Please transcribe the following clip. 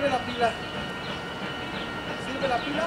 sirve la pila. ¿Sirve la pila?